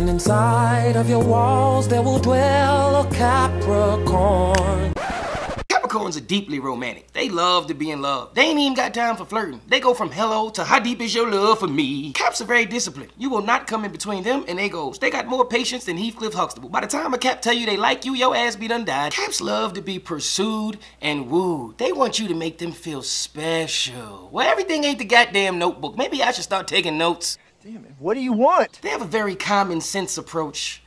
And inside of your walls there will dwell a Capricorn. Capricorns are deeply romantic. They love to be in love. They ain't even got time for flirting. They go from hello to how deep is your love for me. Caps are very disciplined. You will not come in between them and their goals. They got more patience than Heathcliff Huxtable. By the time a Cap tell you they like you, your ass be done died. Caps love to be pursued and wooed. They want you to make them feel special. Well, everything ain't the goddamn notebook. Maybe I should start taking notes. Damn it, what do you want? They have a very common sense approach.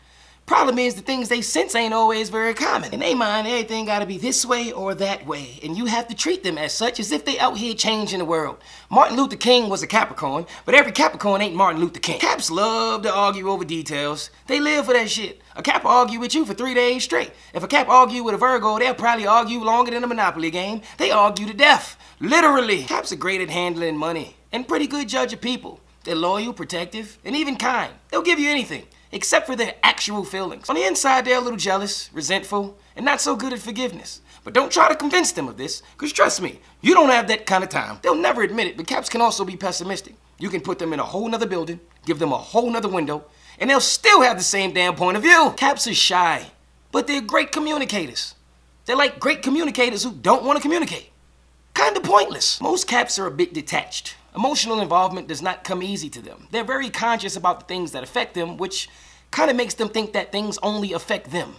Problem is, the things they sense ain't always very common. In they mind, everything gotta be this way or that way, and you have to treat them as such as if they out here changing the world. Martin Luther King was a Capricorn, but every Capricorn ain't Martin Luther King. Caps love to argue over details. They live for that shit. A Cap will argue with you for three days straight. If a Cap argue with a Virgo, they'll probably argue longer than a Monopoly game. They argue to death. Literally. Caps are great at handling money and pretty good judge of people. They're loyal, protective, and even kind. They'll give you anything except for their actual feelings. On the inside, they're a little jealous, resentful, and not so good at forgiveness. But don't try to convince them of this, because trust me, you don't have that kind of time. They'll never admit it, but Caps can also be pessimistic. You can put them in a whole nother building, give them a whole nother window, and they'll still have the same damn point of view. Caps are shy, but they're great communicators. They're like great communicators who don't want to communicate. Kinda pointless. Most Caps are a bit detached. Emotional involvement does not come easy to them. They're very conscious about the things that affect them, which kind of makes them think that things only affect them.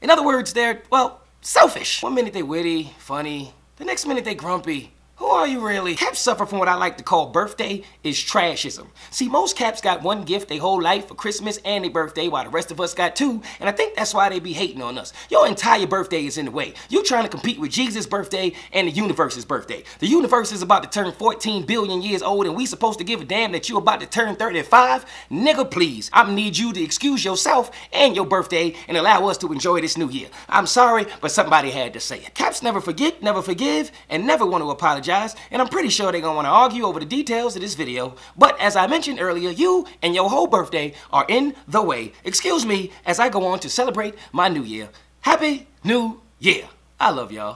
In other words, they're, well, selfish. One minute they witty, funny, the next minute they grumpy, who are you really? Caps suffer from what I like to call birthday is trashism. See, most caps got one gift their whole life for Christmas and their birthday, while the rest of us got two, and I think that's why they be hating on us. Your entire birthday is in the way. You trying to compete with Jesus' birthday and the universe's birthday. The universe is about to turn 14 billion years old, and we supposed to give a damn that you about to turn 35? Nigga, please. I need you to excuse yourself and your birthday and allow us to enjoy this new year. I'm sorry, but somebody had to say it. Caps never forget, never forgive, and never want to apologize apologize, and I'm pretty sure they're gonna wanna argue over the details of this video. But as I mentioned earlier, you and your whole birthday are in the way. Excuse me as I go on to celebrate my new year. Happy New Year. I love y'all.